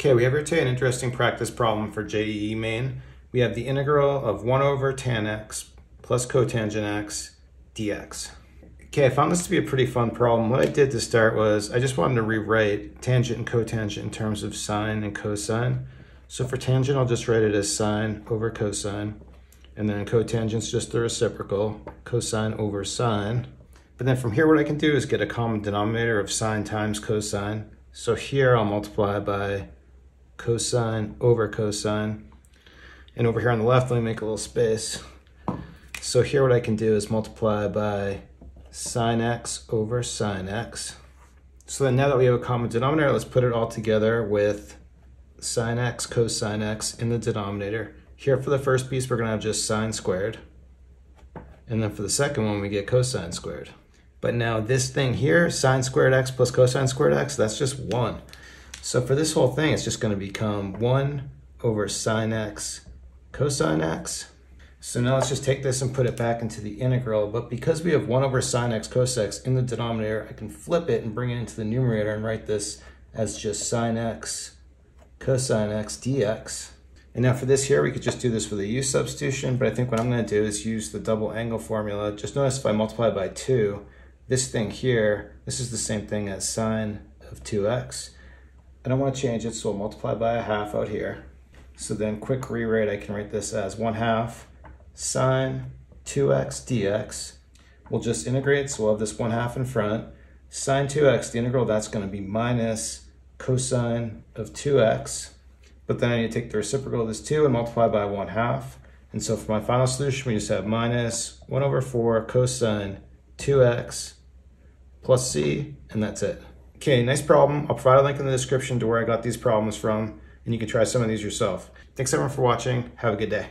Okay, we have here today an interesting practice problem for JEE main. We have the integral of 1 over tan x plus cotangent x dx. Okay, I found this to be a pretty fun problem. What I did to start was I just wanted to rewrite tangent and cotangent in terms of sine and cosine. So for tangent, I'll just write it as sine over cosine. And then cotangent's just the reciprocal, cosine over sine. But then from here, what I can do is get a common denominator of sine times cosine. So here I'll multiply by cosine over cosine. And over here on the left, let me make a little space. So here what I can do is multiply by sine x over sine x. So then now that we have a common denominator, let's put it all together with sine x cosine x in the denominator. Here for the first piece, we're gonna have just sine squared. And then for the second one, we get cosine squared. But now this thing here, sine squared x plus cosine squared x, that's just one. So for this whole thing, it's just going to become 1 over sine x cosine x. So now let's just take this and put it back into the integral. But because we have 1 over sine x cos x in the denominator, I can flip it and bring it into the numerator and write this as just sine x cosine x dx. And now for this here, we could just do this with a u substitution, but I think what I'm going to do is use the double angle formula. Just notice if I multiply by 2, this thing here, this is the same thing as sine of 2x. I don't want to change it, so I'll multiply by a half out here. So then quick rewrite, I can write this as 1 half sine 2x dx. We'll just integrate, so we'll have this 1 half in front. Sine 2x, the integral, that's going to be minus cosine of 2x. But then I need to take the reciprocal of this 2 and multiply by 1 half. And so for my final solution, we just have minus 1 over 4 cosine 2x plus c, and that's it. Okay, nice problem. I'll provide a link in the description to where I got these problems from, and you can try some of these yourself. Thanks everyone for watching. Have a good day.